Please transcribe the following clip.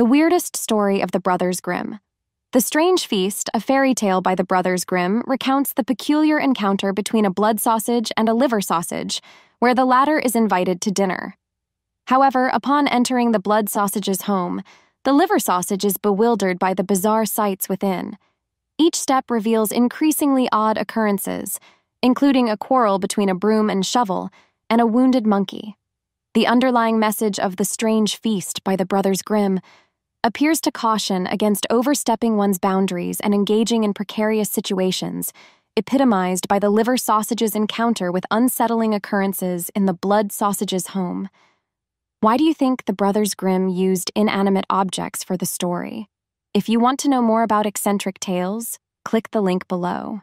The Weirdest Story of the Brothers Grimm. The Strange Feast, a fairy tale by the Brothers Grimm, recounts the peculiar encounter between a blood sausage and a liver sausage, where the latter is invited to dinner. However, upon entering the blood sausage's home, the liver sausage is bewildered by the bizarre sights within. Each step reveals increasingly odd occurrences, including a quarrel between a broom and shovel and a wounded monkey. The underlying message of The Strange Feast by the Brothers Grimm appears to caution against overstepping one's boundaries and engaging in precarious situations, epitomized by the liver sausage's encounter with unsettling occurrences in the blood sausage's home. Why do you think the Brothers Grimm used inanimate objects for the story? If you want to know more about eccentric tales, click the link below.